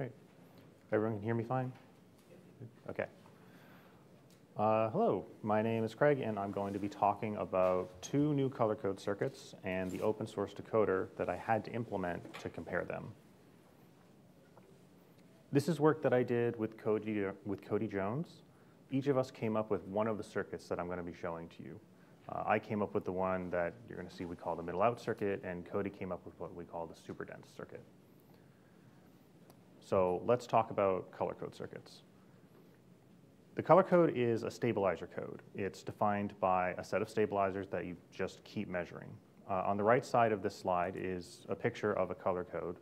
Great. Everyone can hear me fine? Okay. Uh, hello, my name is Craig, and I'm going to be talking about two new color code circuits and the open source decoder that I had to implement to compare them. This is work that I did with Cody, with Cody Jones. Each of us came up with one of the circuits that I'm going to be showing to you. Uh, I came up with the one that you're going to see we call the middle out circuit, and Cody came up with what we call the super dense circuit. So let's talk about color code circuits. The color code is a stabilizer code. It's defined by a set of stabilizers that you just keep measuring. Uh, on the right side of this slide is a picture of a color code.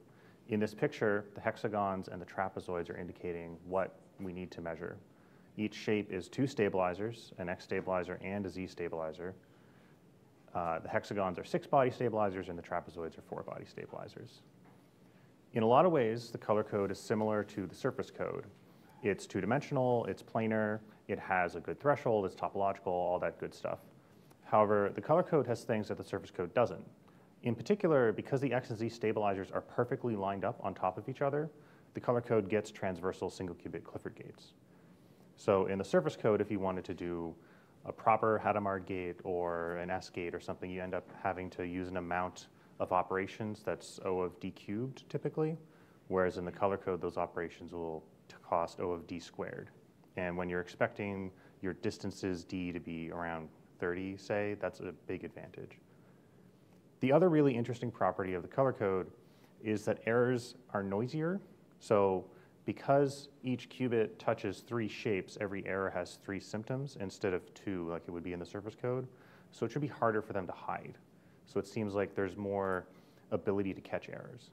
In this picture, the hexagons and the trapezoids are indicating what we need to measure. Each shape is two stabilizers, an X stabilizer and a Z stabilizer. Uh, the hexagons are six body stabilizers and the trapezoids are four body stabilizers. In a lot of ways, the color code is similar to the surface code. It's two-dimensional, it's planar, it has a good threshold, it's topological, all that good stuff. However, the color code has things that the surface code doesn't. In particular, because the X and Z stabilizers are perfectly lined up on top of each other, the color code gets transversal single qubit Clifford gates. So in the surface code, if you wanted to do a proper Hadamard gate or an S gate or something, you end up having to use an amount of operations that's O of d cubed typically, whereas in the color code, those operations will cost O of d squared. And when you're expecting your distances d to be around 30, say, that's a big advantage. The other really interesting property of the color code is that errors are noisier. So because each qubit touches three shapes, every error has three symptoms instead of two like it would be in the surface code. So it should be harder for them to hide. So it seems like there's more ability to catch errors.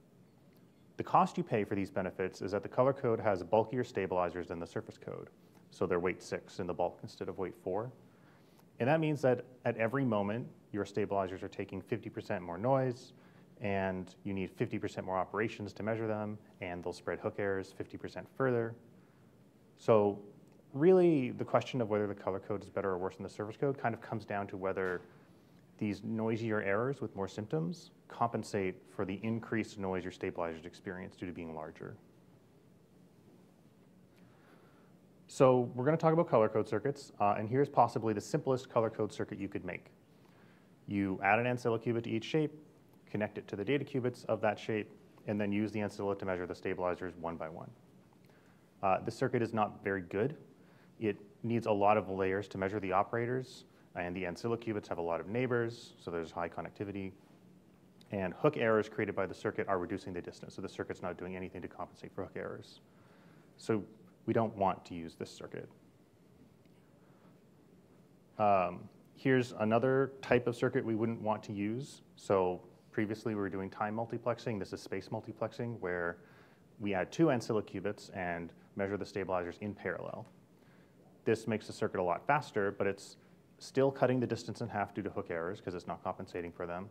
The cost you pay for these benefits is that the color code has bulkier stabilizers than the surface code. So they're weight six in the bulk instead of weight four. And that means that at every moment, your stabilizers are taking 50% more noise, and you need 50% more operations to measure them, and they'll spread hook errors 50% further. So really, the question of whether the color code is better or worse than the surface code kind of comes down to whether these noisier errors with more symptoms compensate for the increased noise your stabilizers experience due to being larger. So we're going to talk about color code circuits, uh, and here's possibly the simplest color code circuit you could make. You add an ancilla qubit to each shape, connect it to the data qubits of that shape, and then use the ancilla to measure the stabilizers one by one. Uh, this circuit is not very good. It needs a lot of layers to measure the operators, and the ancilla qubits have a lot of neighbors, so there's high connectivity. And hook errors created by the circuit are reducing the distance, so the circuit's not doing anything to compensate for hook errors. So we don't want to use this circuit. Um, here's another type of circuit we wouldn't want to use. So previously we were doing time multiplexing. This is space multiplexing, where we add two ancilla qubits and measure the stabilizers in parallel. This makes the circuit a lot faster, but it's still cutting the distance in half due to hook errors because it's not compensating for them.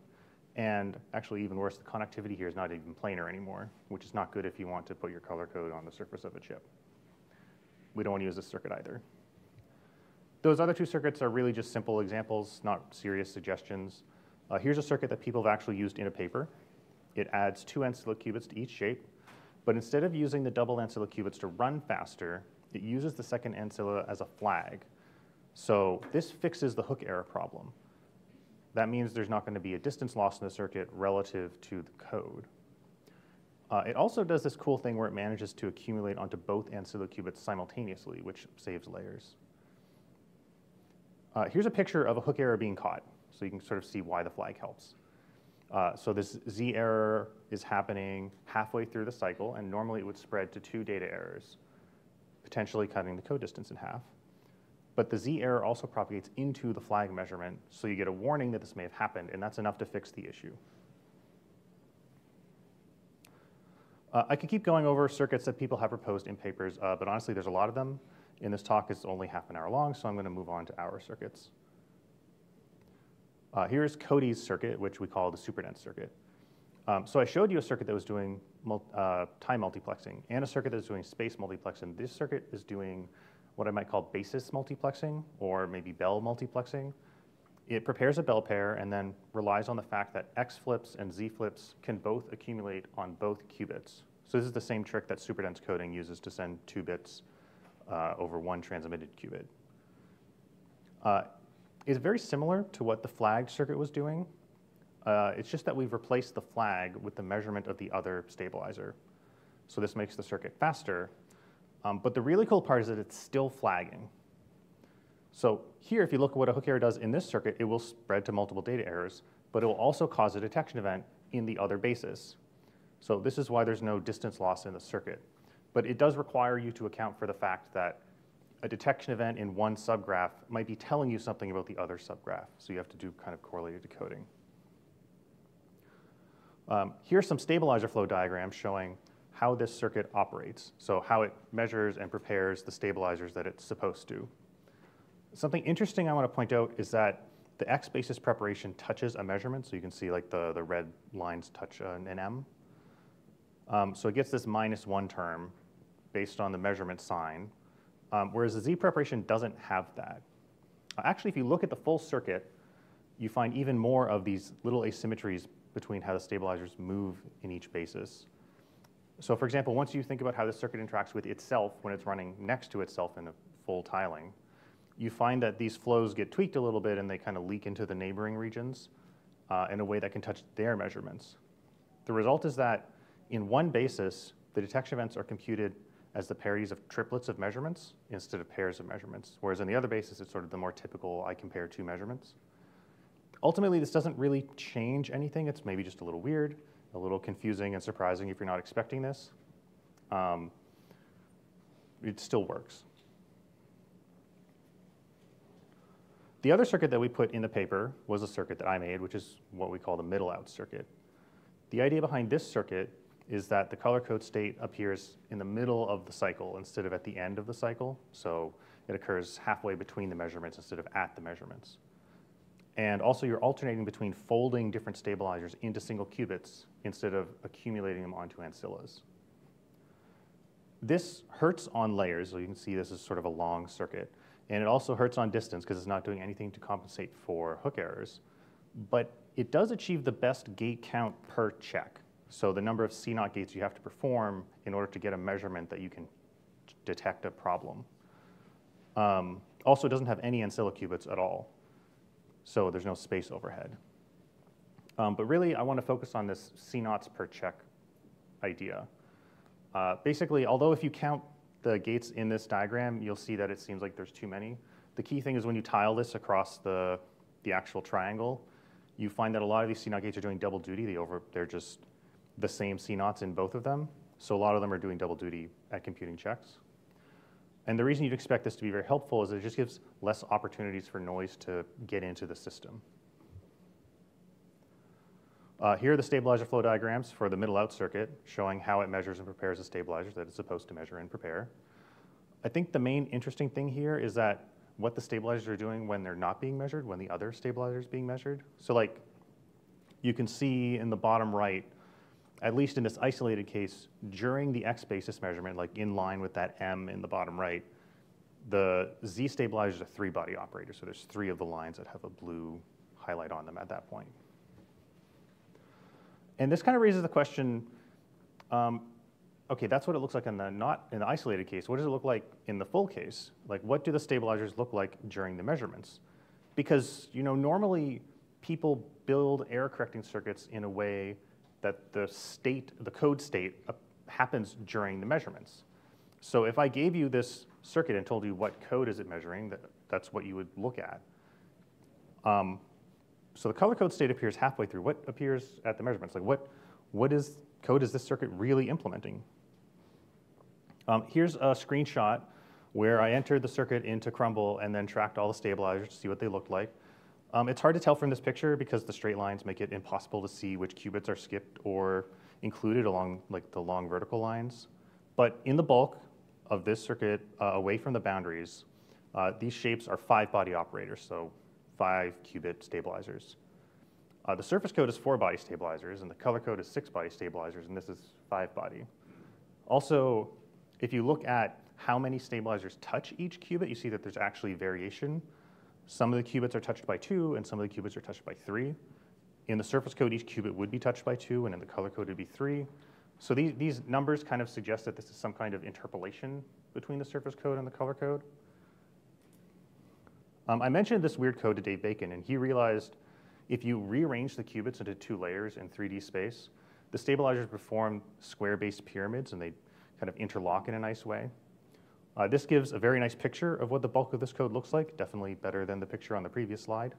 And actually, even worse, the connectivity here is not even planar anymore, which is not good if you want to put your color code on the surface of a chip. We don't want to use this circuit either. Those other two circuits are really just simple examples, not serious suggestions. Uh, here's a circuit that people have actually used in a paper. It adds two ancilla qubits to each shape, but instead of using the double ancilla qubits to run faster, it uses the second ancilla as a flag so this fixes the hook error problem. That means there's not going to be a distance loss in the circuit relative to the code. Uh, it also does this cool thing where it manages to accumulate onto both ancilla qubits simultaneously, which saves layers. Uh, here's a picture of a hook error being caught, so you can sort of see why the flag helps. Uh, so this Z error is happening halfway through the cycle, and normally it would spread to two data errors, potentially cutting the code distance in half. But the Z error also propagates into the flag measurement, so you get a warning that this may have happened, and that's enough to fix the issue. Uh, I could keep going over circuits that people have proposed in papers, uh, but honestly, there's a lot of them. In this talk, it's only half an hour long, so I'm going to move on to our circuits. Uh, here's Cody's circuit, which we call the superdense circuit. Um, so I showed you a circuit that was doing uh, time multiplexing and a circuit that is doing space multiplexing. This circuit is doing what I might call basis multiplexing or maybe Bell multiplexing. It prepares a Bell pair and then relies on the fact that X flips and Z flips can both accumulate on both qubits So this is the same trick that superdense coding uses to send two bits uh, over one transmitted qubit. Uh, it's very similar to what the flagged circuit was doing. Uh, it's just that we've replaced the flag with the measurement of the other stabilizer. So this makes the circuit faster. Um, but the really cool part is that it's still flagging. So here, if you look at what a hook error does in this circuit, it will spread to multiple data errors, but it will also cause a detection event in the other bases. So this is why there's no distance loss in the circuit. But it does require you to account for the fact that a detection event in one subgraph might be telling you something about the other subgraph. So you have to do kind of correlated decoding. Um, here's some stabilizer flow diagrams showing how this circuit operates. So how it measures and prepares the stabilizers that it's supposed to. Something interesting I want to point out is that the X basis preparation touches a measurement. So you can see like the, the red lines touch an, an M. Um, so it gets this minus one term based on the measurement sign, um, whereas the Z preparation doesn't have that. Actually, if you look at the full circuit, you find even more of these little asymmetries between how the stabilizers move in each basis. So for example, once you think about how the circuit interacts with itself when it's running next to itself in a full tiling, you find that these flows get tweaked a little bit and they kind of leak into the neighboring regions uh, in a way that can touch their measurements. The result is that in one basis, the detection events are computed as the parities of triplets of measurements instead of pairs of measurements, whereas in the other basis, it's sort of the more typical I compare two measurements. Ultimately, this doesn't really change anything. It's maybe just a little weird, a little confusing and surprising if you're not expecting this. Um, it still works. The other circuit that we put in the paper was a circuit that I made, which is what we call the middle out circuit. The idea behind this circuit is that the color code state appears in the middle of the cycle instead of at the end of the cycle. So it occurs halfway between the measurements instead of at the measurements. And also you're alternating between folding different stabilizers into single qubits instead of accumulating them onto ancillas. This hurts on layers, so you can see this is sort of a long circuit. And it also hurts on distance because it's not doing anything to compensate for hook errors. But it does achieve the best gate count per check. So the number of CNOT gates you have to perform in order to get a measurement that you can detect a problem. Um, also, it doesn't have any ancilla qubits at all. So there's no space overhead. Um, but really, I want to focus on this CNOTs per check idea. Uh, basically, although if you count the gates in this diagram, you'll see that it seems like there's too many. The key thing is when you tile this across the, the actual triangle, you find that a lot of these CNOT gates are doing double duty. They over, they're just the same CNOTs in both of them. So a lot of them are doing double duty at computing checks. And the reason you'd expect this to be very helpful is it just gives less opportunities for noise to get into the system. Uh, here are the stabilizer flow diagrams for the middle out circuit showing how it measures and prepares the stabilizers that it's supposed to measure and prepare. I think the main interesting thing here is that what the stabilizers are doing when they're not being measured, when the other stabilizer is being measured. So like you can see in the bottom right, at least in this isolated case, during the X basis measurement, like in line with that M in the bottom right, the Z stabilizers are three body operators. So there's three of the lines that have a blue highlight on them at that point. And this kind of raises the question, um, okay, that's what it looks like in the not in the isolated case. What does it look like in the full case? Like what do the stabilizers look like during the measurements? Because you know normally people build error correcting circuits in a way that the state, the code state uh, happens during the measurements. So if I gave you this circuit and told you what code is it measuring, that, that's what you would look at. Um, so the color code state appears halfway through. What appears at the measurements? Like what, what is code is this circuit really implementing? Um, here's a screenshot where I entered the circuit into Crumble and then tracked all the stabilizers to see what they looked like. Um, it's hard to tell from this picture because the straight lines make it impossible to see which qubits are skipped or included along like the long vertical lines. But in the bulk of this circuit, uh, away from the boundaries, uh, these shapes are five body operators, so five qubit stabilizers. Uh, the surface code is four body stabilizers, and the color code is six body stabilizers, and this is five body. Also, if you look at how many stabilizers touch each qubit, you see that there's actually variation. Some of the qubits are touched by two, and some of the qubits are touched by three. In the surface code, each qubit would be touched by two, and in the color code, it'd be three. So these, these numbers kind of suggest that this is some kind of interpolation between the surface code and the color code. Um, I mentioned this weird code to Dave Bacon, and he realized if you rearrange the qubits into two layers in 3D space, the stabilizers perform square-based pyramids, and they kind of interlock in a nice way. Uh, this gives a very nice picture of what the bulk of this code looks like, definitely better than the picture on the previous slide.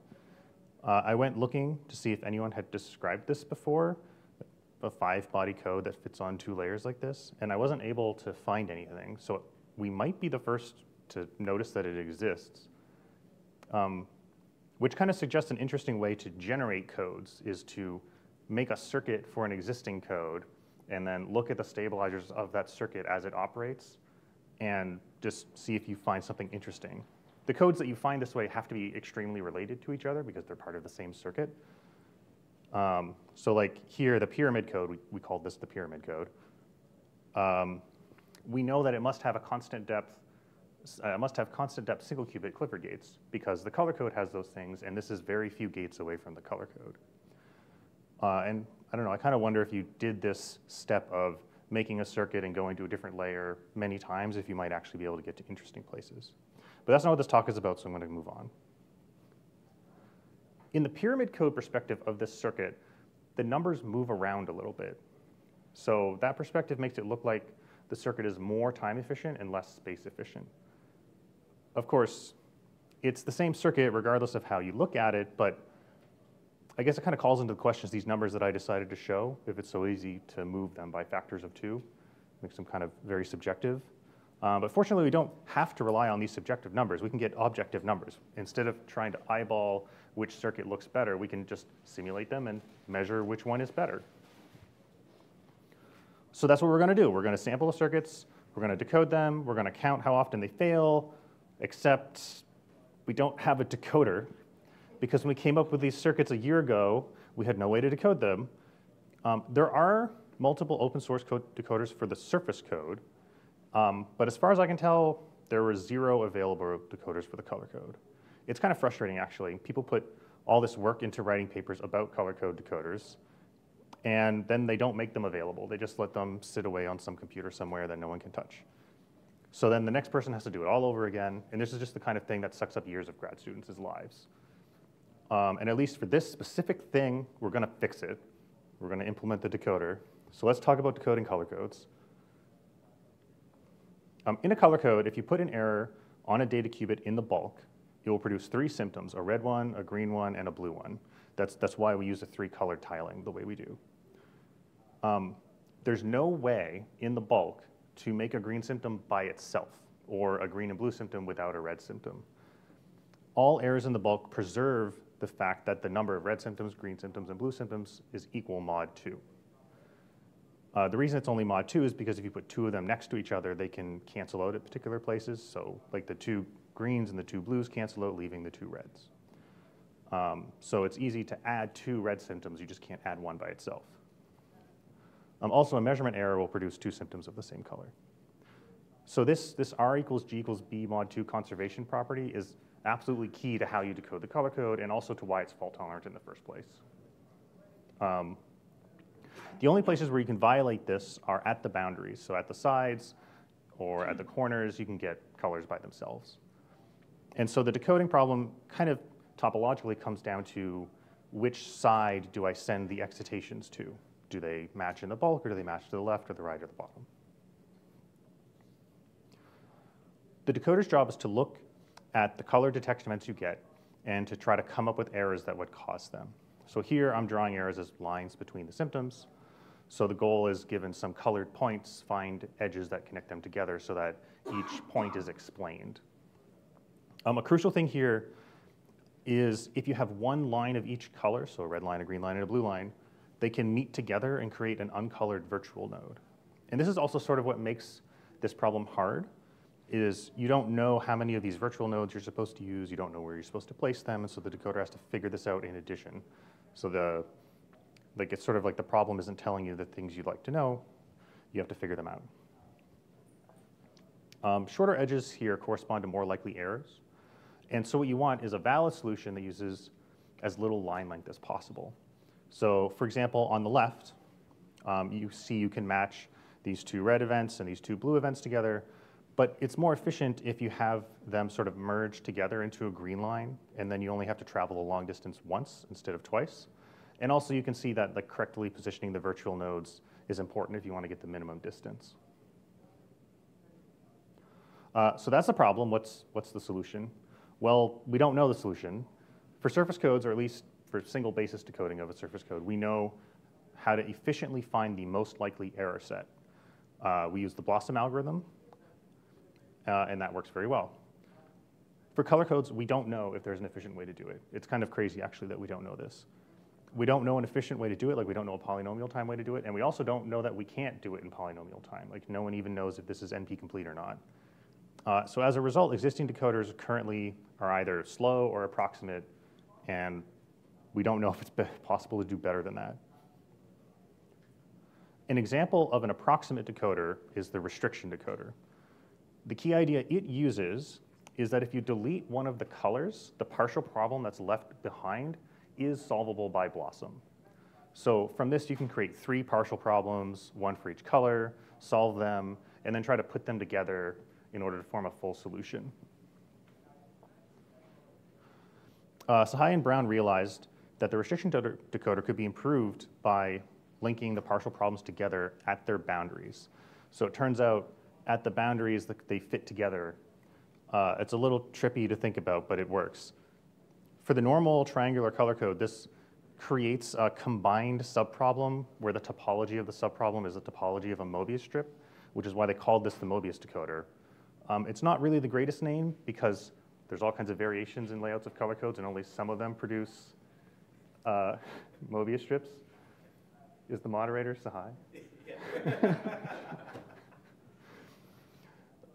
Uh, I went looking to see if anyone had described this before, a five body code that fits on two layers like this, and I wasn't able to find anything. So we might be the first to notice that it exists, um, which kind of suggests an interesting way to generate codes is to make a circuit for an existing code and then look at the stabilizers of that circuit as it operates and just see if you find something interesting. The codes that you find this way have to be extremely related to each other because they're part of the same circuit. Um, so like here, the pyramid code, we, we this the pyramid code. Um, we know that it must have a constant depth, uh, must have constant depth single qubit Clifford gates because the color code has those things and this is very few gates away from the color code. Uh, and I don't know, I kind of wonder if you did this step of making a circuit and going to a different layer many times if you might actually be able to get to interesting places. But that's not what this talk is about, so I'm going to move on. In the pyramid code perspective of this circuit, the numbers move around a little bit. So that perspective makes it look like the circuit is more time efficient and less space efficient. Of course, it's the same circuit regardless of how you look at it, but I guess it kind of calls into the questions these numbers that I decided to show, if it's so easy to move them by factors of two, makes them kind of very subjective. Um, but fortunately, we don't have to rely on these subjective numbers. We can get objective numbers. Instead of trying to eyeball which circuit looks better, we can just simulate them and measure which one is better. So that's what we're going to do. We're going to sample the circuits, we're going to decode them, we're going to count how often they fail, except we don't have a decoder because when we came up with these circuits a year ago, we had no way to decode them. Um, there are multiple open source code decoders for the surface code, um, but as far as I can tell, there were zero available decoders for the color code. It's kind of frustrating, actually. People put all this work into writing papers about color code decoders, and then they don't make them available. They just let them sit away on some computer somewhere that no one can touch. So then the next person has to do it all over again, and this is just the kind of thing that sucks up years of grad students' lives. Um, and at least for this specific thing, we're going to fix it. We're going to implement the decoder. So let's talk about decoding color codes. Um, in a color code, if you put an error on a data qubit in the bulk, it will produce three symptoms, a red one, a green one, and a blue one. That's, that's why we use a three color tiling the way we do. Um, there's no way in the bulk to make a green symptom by itself or a green and blue symptom without a red symptom. All errors in the bulk preserve the fact that the number of red symptoms, green symptoms, and blue symptoms is equal mod 2. Uh, the reason it's only mod 2 is because if you put two of them next to each other, they can cancel out at particular places. So like the two greens and the two blues cancel out, leaving the two reds. Um, so it's easy to add two red symptoms, you just can't add one by itself. Um, also, a measurement error will produce two symptoms of the same color. So this, this R equals G equals B mod 2 conservation property is absolutely key to how you decode the color code and also to why it's fault tolerant in the first place. Um, the only places where you can violate this are at the boundaries. So at the sides or at the corners, you can get colors by themselves. And so the decoding problem kind of topologically comes down to which side do I send the excitations to? Do they match in the bulk or do they match to the left or the right or the bottom? The decoder's job is to look at the color detection events you get and to try to come up with errors that would cause them. So here I'm drawing errors as lines between the symptoms. So the goal is given some colored points, find edges that connect them together so that each point is explained. Um, a crucial thing here is if you have one line of each color, so a red line, a green line, and a blue line, they can meet together and create an uncolored virtual node. And this is also sort of what makes this problem hard is you don't know how many of these virtual nodes you're supposed to use, you don't know where you're supposed to place them, and so the decoder has to figure this out in addition. So the, like it's sort of like the problem isn't telling you the things you'd like to know, you have to figure them out. Um, shorter edges here correspond to more likely errors. And so what you want is a valid solution that uses as little line length as possible. So for example, on the left, Um, you see you can match these two red events and these two blue events together, but it's more efficient if you have them sort of merge together into a green line, and then you only have to travel a long distance once instead of twice. And also you can see that like correctly positioning the virtual nodes is important if you want to get the minimum distance. Uh, so that's the problem. What's, what's the solution? Well, we don't know the solution. For surface codes, or at least for single basis decoding of a surface code, we know how to efficiently find the most likely error set. Uh, we use the BLOSSOM algorithm, uh, and that works very well. For color codes, we don't know if there's an efficient way to do it. It's kind of crazy, actually, that we don't know this. We don't know an efficient way to do it, like we don't know a polynomial time way to do it, and we also don't know that we can't do it in polynomial time. Like no one even knows if this is NP complete or not. Uh, so as a result, existing decoders currently are either slow or approximate, and we don't know if it's possible to do better than that. An example of an approximate decoder is the restriction decoder. The key idea it uses is that if you delete one of the colors, the partial problem that's left behind is solvable by Blossom. So from this, you can create three partial problems, one for each color, solve them, and then try to put them together in order to form a full solution. Uh, Sahay and Brown realized that the restriction decoder could be improved by linking the partial problems together at their boundaries. So it turns out at the boundaries that they fit together. Uh, it's a little trippy to think about, but it works. For the normal triangular color code, this creates a combined subproblem where the topology of the subproblem is the topology of a Mobius strip, which is why they called this the Mobius decoder. Um, it's not really the greatest name because there's all kinds of variations in layouts of color codes and only some of them produce uh, Mobius strips. Is the moderator Sahay?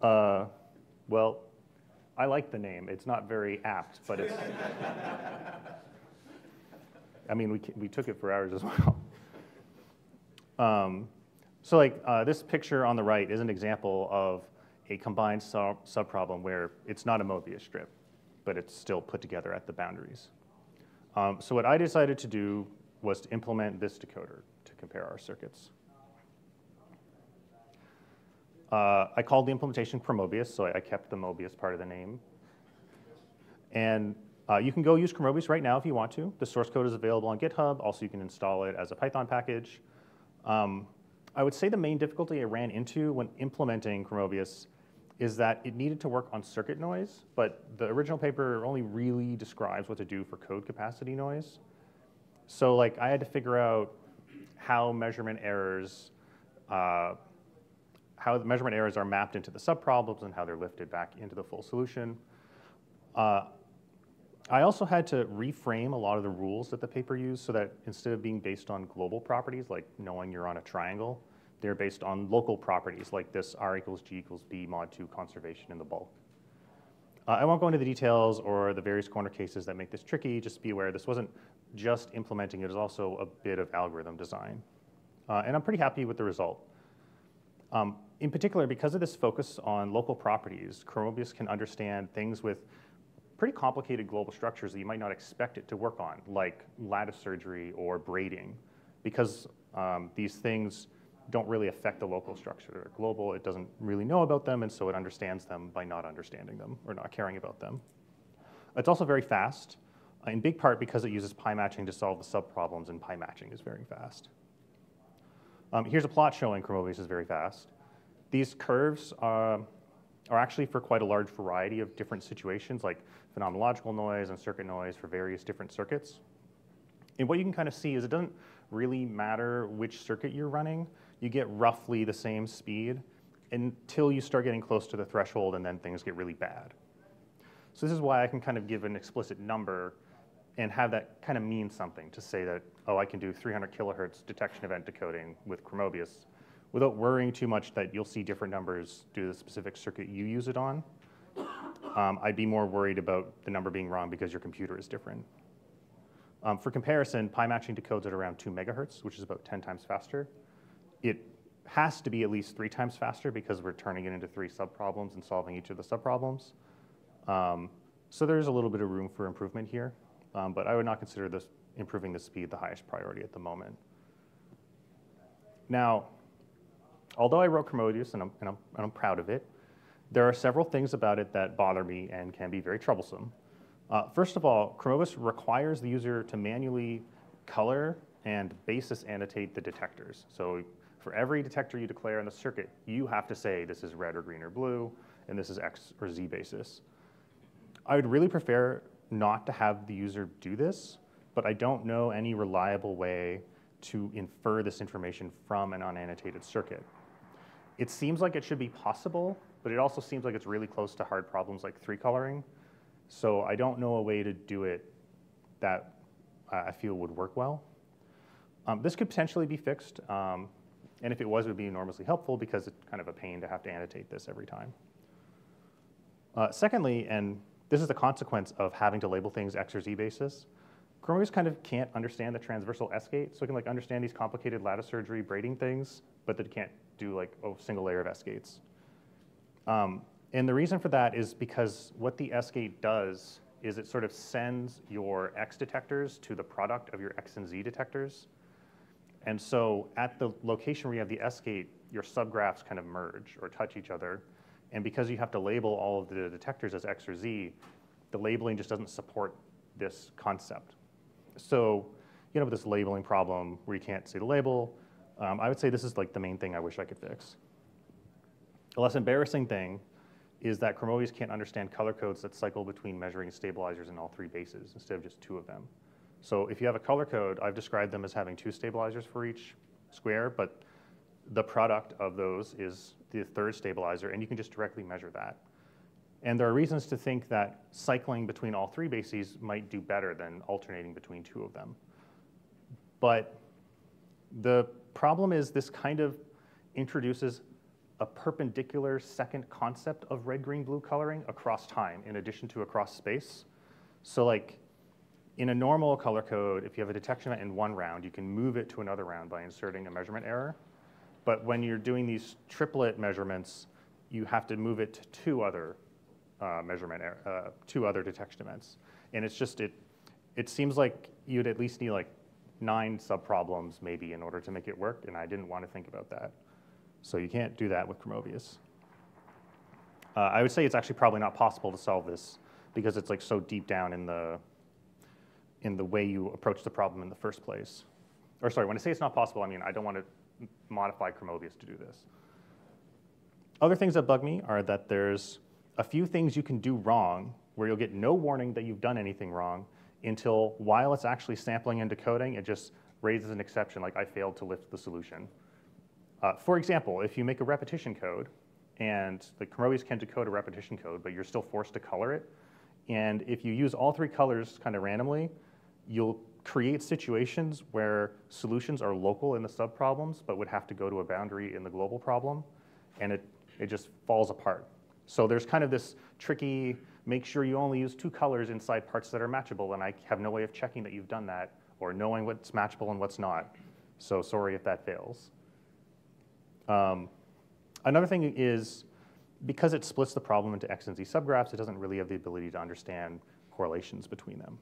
uh, well, I like the name. It's not very apt, but it's. I mean, we, we took it for hours as well. Um, so, like, uh, this picture on the right is an example of a combined sub subproblem where it's not a Mobius strip, but it's still put together at the boundaries. Um, so what I decided to do was to implement this decoder to compare our circuits. Uh, I called the implementation Chromobius, so I, I, kept the Mobius part of the name. And uh, you can go use Chromobius right now if you want to. The source code is available on GitHub. Also, you can install it as a Python package. Um, I would say the main difficulty I ran into when implementing Chromobius is that it needed to work on circuit noise, but the original paper only really describes what to do for code capacity noise. So like I had to figure out how measurement errors, uh, how the measurement errors are mapped into the subproblems and how they're lifted back into the full solution. Uh, I also had to reframe a lot of the rules that the paper used so that instead of being based on global properties, like knowing you're on a triangle, they're based on local properties like this R equals G equals B mod 2 conservation in the bulk. Uh, I won't go into the details or the various corner cases that make this tricky. Just be aware this wasn't just implementing, it was also a bit of algorithm design. Uh, and I'm pretty happy with the result. Um, in particular, because of this focus on local properties, Chromobius can understand things with pretty complicated global structures that you might not expect it to work on, like lattice surgery or braiding, because um, these things don't really affect the local structure. They're global, it doesn't really know about them, and so it understands them by not understanding them or not caring about them. It's also very fast, in big part because it uses PyMatching to solve the subproblems, and PyMatching is very fast. Um, here's a plot showing Chromobius is very fast. These curves uh, are actually for quite a large variety of different situations, like phenomenological noise and circuit noise for various different circuits. And what you can kind of see is it doesn't really matter which circuit you're running you get roughly the same speed until you start getting close to the threshold and then things get really bad. So this is why I can kind of give an explicit number and have that kind of mean something to say that, oh, I can do 300 kilohertz detection event decoding with Chromobius without worrying too much that you'll see different numbers due to the specific circuit you use it on. Um, I'd be more worried about the number being wrong because your computer is different. Um, for comparison, PyMatching decodes at around 2 megahertz, which is about 10 times faster it has to be at least three times faster because we're turning it into three subproblems and solving each of the subproblems. Um, so there's a little bit of room for improvement here, um, but I would not consider this improving the speed the highest priority at the moment. Now, although I wrote Chromobius and I'm, and, I'm, and I'm proud of it, there are several things about it that bother me and can be very troublesome. Uh, first of all, Chromobius requires the user to manually color and basis annotate the detectors. So for every detector you declare in the circuit, you have to say this is red or green or blue, and this is X or Z basis. I would really prefer not to have the user do this, but I don't know any reliable way to infer this information from an unannotated circuit. It seems like it should be possible, but it also seems like it's really close to hard problems like three coloring. So I don't know a way to do it that I feel would work well. Um, this could potentially be fixed, um, and if it was, it would be enormously helpful because it's kind of a pain to have to annotate this every time. Uh, secondly, and this is the consequence of having to label things X or Z basis, Chromobius kind of can't understand the transversal S-gate, so it can like understand these complicated lattice surgery braiding things, but it can't do like a single layer of S-gates. Um, and the reason for that is because what the S-gate does is it sort of sends your X detectors to the product of your X and Z detectors. And so at the location where you have the S-gate, your subgraphs kind of merge or touch each other. And because you have to label all of the detectors as X or Z, the labeling just doesn't support this concept. So you know, with this labeling problem where you can't see the label, um, I would say this is like the main thing I wish I could fix. A less embarrassing thing is that Chromobius can't understand color codes that cycle between measuring stabilizers in all three bases instead of just two of them. So if you have a color code, I've described them as having two stabilizers for each square, but the product of those is the third stabilizer, and you can just directly measure that. And there are reasons to think that cycling between all three bases might do better than alternating between two of them. But the problem is this kind of introduces a perpendicular second concept of red, green, blue coloring across time in addition to across space. So like in a normal color code, if you have a detection event in one round, you can move it to another round by inserting a measurement error. But when you're doing these triplet measurements, you have to move it to two other uh, measurement, error, uh, two other detection events. And it's just, it, it seems like you'd at least need like nine subproblems maybe in order to make it work, and I didn't want to think about that. So you can't do that with Chromobius. Uh, I would say it's actually probably not possible to solve this because it's like so deep down in the, in the way you approach the problem in the first place. Or sorry, when I say it's not possible, I mean I don't want to modify Chromobius to do this. Other things that bug me are that there's a few things you can do wrong where you'll get no warning that you've done anything wrong until while it's actually sampling and decoding, it just raises an exception like I failed to lift the solution. Uh, for example, if you make a repetition code and the Chromobius can decode a repetition code, but you're still forced to color it, and if you use all three colors kind of randomly, you'll create situations where solutions are local in the subproblems, but would have to go to a boundary in the global problem, and it, it just falls apart. So there's kind of this tricky, make sure you only use two colors inside parts that are matchable, and I have no way of checking that you've done that, or knowing what's matchable and what's not. So sorry if that fails. Um, another thing is, because it splits the problem into X and Z subgraphs, it doesn't really have the ability to understand correlations between them.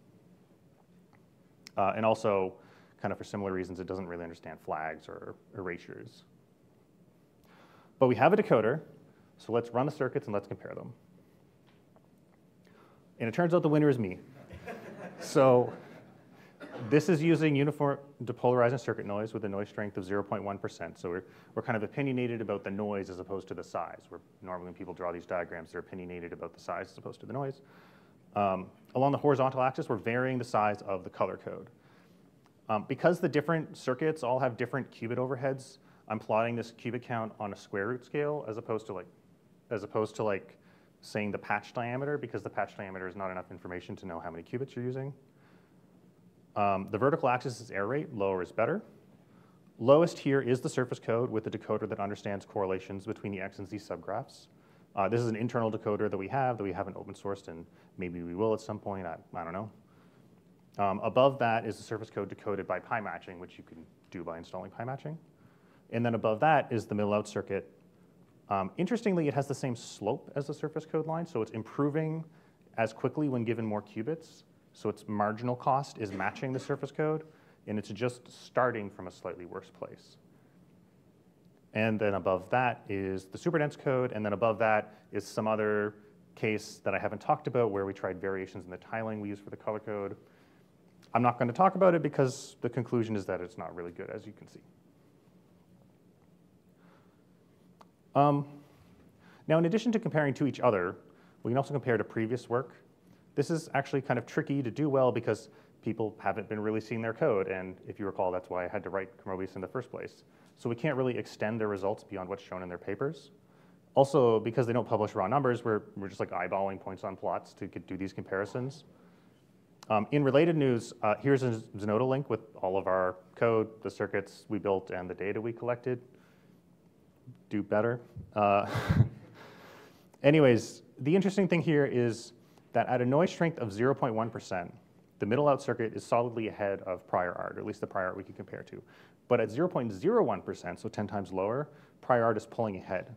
Uh, and also, kind of for similar reasons, it doesn't really understand flags or erasures. But we have a decoder, so let's run the circuits and let's compare them. And it turns out the winner is me. so this is using uniform depolarizing circuit noise with a noise strength of 0.1%. So we're, we're kind of opinionated about the noise as opposed to the size. Where normally when people draw these diagrams, they're opinionated about the size as opposed to the noise. Um, along the horizontal axis, we're varying the size of the color code. Um, because the different circuits all have different qubit overheads, I'm plotting this qubit count on a square root scale as opposed to like, as opposed to like saying the patch diameter because the patch diameter is not enough information to know how many qubits you're using. Um, the vertical axis is error rate, lower is better. Lowest here is the surface code with the decoder that understands correlations between the X and Z subgraphs. Uh, this is an internal decoder that we have that we haven't open sourced and maybe we will at some point, I, I don't know. Um, above that is the surface code decoded by PyMatching, which you can do by installing PyMatching. And then above that is the middle out circuit. Um, interestingly, it has the same slope as the surface code line, so it's improving as quickly when given more qubits. So its marginal cost is matching the surface code, and it's just starting from a slightly worse place. And then above that is the superdense code, and then above that is some other case that I haven't talked about where we tried variations in the tiling we use for the color code. I'm not going to talk about it because the conclusion is that it's not really good, as you can see. Um, now, in addition to comparing to each other, we can also compare to previous work. This is actually kind of tricky to do well because people haven't been really seeing their code, and if you recall, that's why I had to write Chromobius in the first place. So we can't really extend their results beyond what's shown in their papers. Also, because they don't publish raw numbers, we're, we're just like eyeballing points on plots to do these comparisons. Um, in related news, uh, here's a Zenodo link with all of our code, the circuits we built, and the data we collected. Do better. Uh, anyways, the interesting thing here is that at a noise strength of 0.1%, the middle out circuit is solidly ahead of prior art, or at least the prior art we can compare to. But at 0.01%, so 10 times lower, prior art is pulling ahead.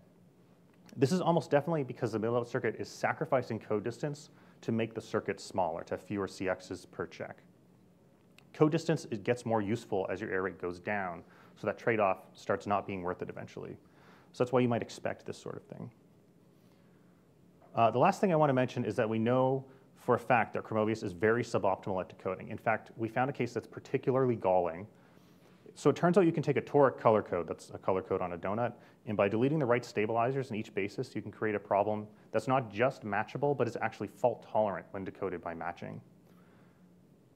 This is almost definitely because the middle out circuit is sacrificing code distance to make the circuit smaller, to have fewer CXs per check. Code distance it gets more useful as your error rate goes down, so that trade-off starts not being worth it eventually. So that's why you might expect this sort of thing. Uh, the last thing I want to mention is that we know for a fact that Chromobius is very suboptimal at decoding. In fact, we found a case that's particularly galling. So it turns out you can take a toric color code, that's a color code on a donut, and by deleting the right stabilizers in each basis, you can create a problem that's not just matchable, but is actually fault tolerant when decoded by matching.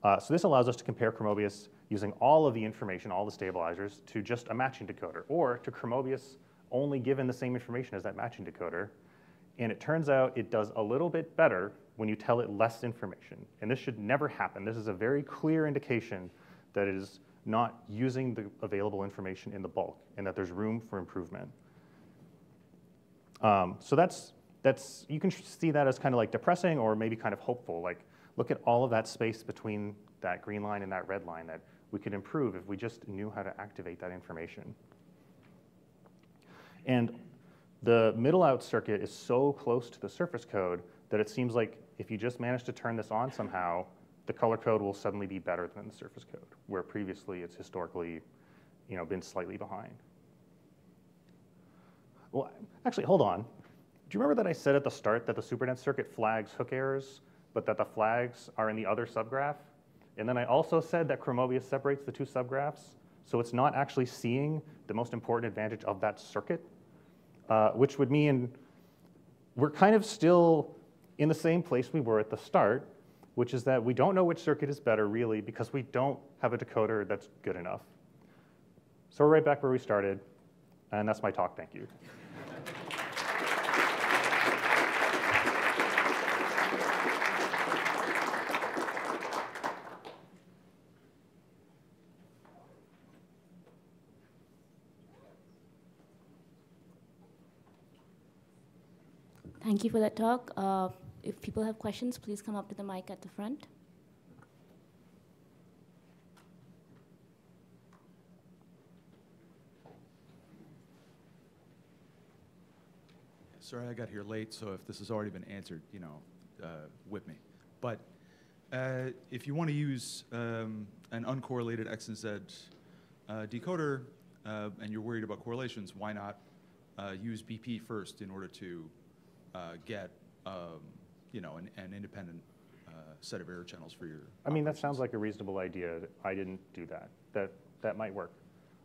Uh, so this allows us to compare Chromobius using all of the information, all the stabilizers, to just a matching decoder, or to Chromobius only given the same information as that matching decoder. And it turns out it does a little bit better when you tell it less information. And this should never happen. This is a very clear indication that it is not using the available information in the bulk and that there's room for improvement. Um, so that's, that's, you can see that as kind of like depressing or maybe kind of hopeful. Like, look at all of that space between that green line and that red line that we could improve if we just knew how to activate that information. And the middle out circuit is so close to the surface code that it seems like if you just manage to turn this on somehow, the color code will suddenly be better than the surface code, where previously it's historically you know, been slightly behind. Well, actually, hold on. Do you remember that I said at the start that the superdense circuit flags hook errors, but that the flags are in the other subgraph? And then I also said that Chromobius separates the two subgraphs, so it's not actually seeing the most important advantage of that circuit, uh, which would mean we're kind of still in the same place we were at the start, which is that we don't know which circuit is better really because we don't have a decoder that's good enough. So we're right back where we started, and that's my talk, thank you. Thank you for that talk. Uh, if people have questions, please come up to the mic at the front. Sorry I got here late, so if this has already been answered, you know, uh, whip me. But uh, if you want to use um, an uncorrelated X and Z uh, decoder uh, and you're worried about correlations, why not uh, use BP first in order to get um, you know, an, an independent uh, set of error channels for your. I mean, that sounds like a reasonable idea. I didn't do that. That that might work.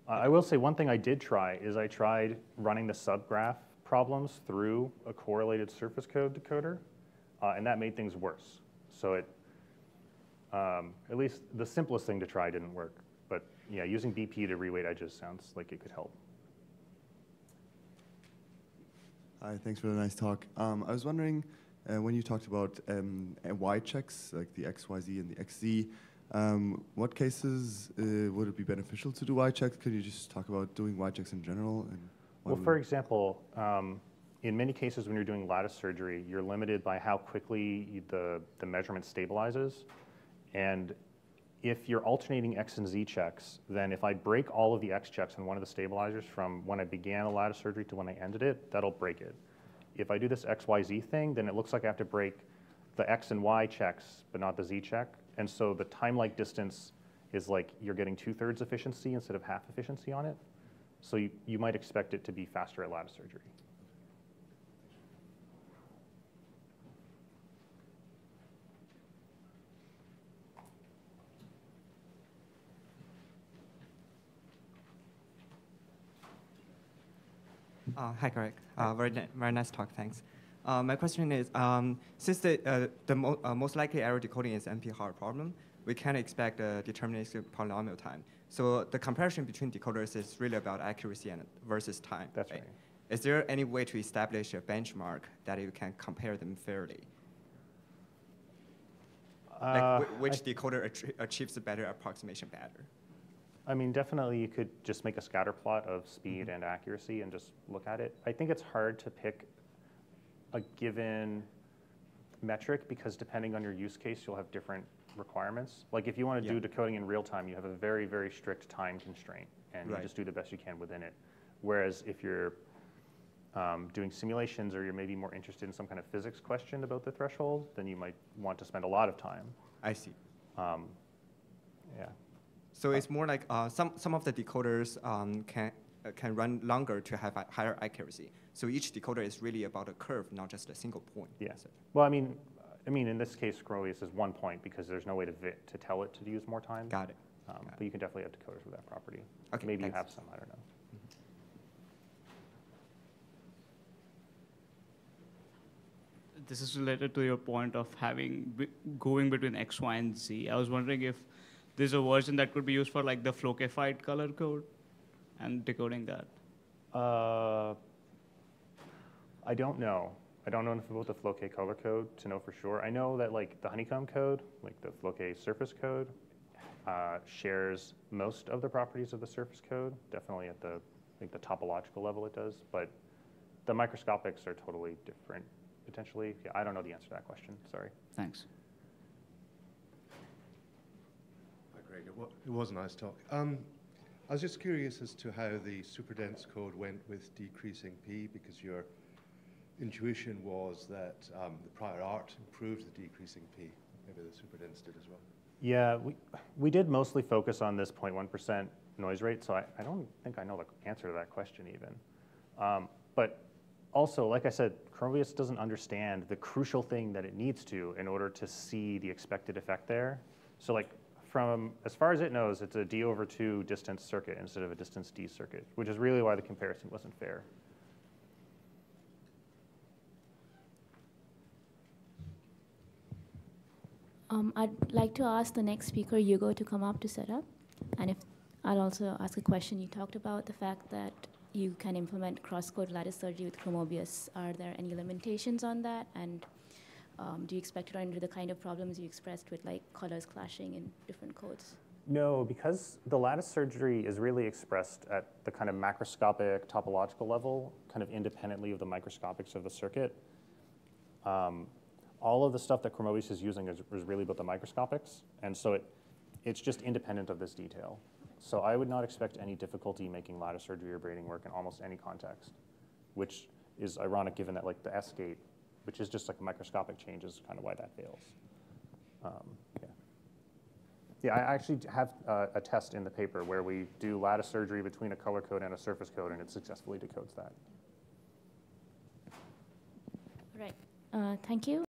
Uh, I will say one thing I did try is I tried running the subgraph problems through a correlated surface code decoder, uh, and that made things worse. So it, um, at least the simplest thing to try didn't work. But yeah, using BP to reweight edges sounds like it could help. Hi, thanks for the nice talk. Um, I was wondering, uh, when you talked about um, Y checks, like the XYZ and the XZ, um, what cases uh, would it be beneficial to do Y checks? Could you just talk about doing Y checks in general? well, for example, um, in many cases when you're doing lattice surgery, you're limited by how quickly the, the measurement stabilizes. And if you're alternating X and Z checks, then if I break all of the X checks in one of the stabilizers from when I began a lattice surgery to when I ended it, that'll break it. If I do this XYZ thing, then it looks like I have to break the X and Y checks, but not the Z check. And so the time-like distance is like you're getting two-thirds efficiency instead of half efficiency on it. So you, you might expect it to be faster at lattice surgery. Uh, Hi, Greg. Uh, Very very nice talk, thanks. Uh, My question is, um, since the uh, the mo- uh, most likely error decoding is NP-hard problem, we can expect a deterministic polynomial time. So the comparison between decoders is really about accuracy and versus time. That's right. Is there any way to establish a benchmark that you can compare them fairly? Like Uh, which I- decoder achieves a better approximation better? I mean, definitely you could just make a scatter plot of speed and accuracy and just look at it. I think it's hard to pick a given metric because depending on your use case, you'll have different requirements. Like if you want to do decoding in real time, you have a very, very strict time constraint and you just do the best you can within it. Whereas if you're um, doing simulations or you're maybe more interested in some kind of physics question about the threshold, then you might want to spend a lot of time. I see. Um, yeah. So it's more like uh, some, some of the decoders um, can, uh, can run longer to have a higher accuracy. So each decoder is really about a curve, not just a single point. Yeah. So- Well, I mean, I mean, in this case, Chromobius is one point because there's no way to vi- to tell it to use more time. Got it. Um, got but you can definitely have decoders with that property. Okay, Maybe you have some. I don't know. This is related to your point of having going between X, Y, and Z. I was wondering if there's a version that could be used for like the flokified color code and decoding that. Uh, I don't know. I don't know enough about the Floquet color code to know for sure. I know that like the honeycomb code, like the Floquet surface code, uh, shares most of the properties of the surface code. Definitely at the like the topological level, it does. But the microscopics are totally different potentially. Yeah, I don't know the answer to that question. Sorry. Thanks. Hi, Greg. It was a nice talk. Um, I was just curious as to how the superdense code went with decreasing p, because your intuition was that um, the prior art improved the decreasing p. Maybe the superdense did as well. Yeah, we, we did mostly focus on this 0.1% noise rate, so I, I don't think I know the answer to that question even. Um, but also, like I said, Chromobius doesn't understand the crucial thing that it needs to in order to see the expected effect there. So like from, as far as it knows, it's a D over 2 distance circuit instead of a distance D circuit, which is really why the comparison wasn't fair. Um, I'd like to ask the next speaker, Hugo, to come up to set up. And if I'll also ask a question. You talked about the fact that you can implement cross-code lattice surgery with Chromobius. Are there any limitations on that? And um, do you expect to run into the kind of problems you expressed with like colors clashing in different codes? No, because the lattice surgery is really expressed at the kind of macroscopic topological level, kind of independently of the microscopics of the circuit. Um, all of the stuff that Chromobius is using is, is really about the microscopics, and so it, it's just independent of this detail. So I would not expect any difficulty making lattice surgery or braiding work in almost any context, which is ironic given that like the S gate, which is just like a microscopic change, is kind of why that fails. Um, yeah. Yeah, I actually have uh, a test in the paper where we do lattice surgery between a color code and a surface code, and it successfully decodes that. Right. Uh, thank you.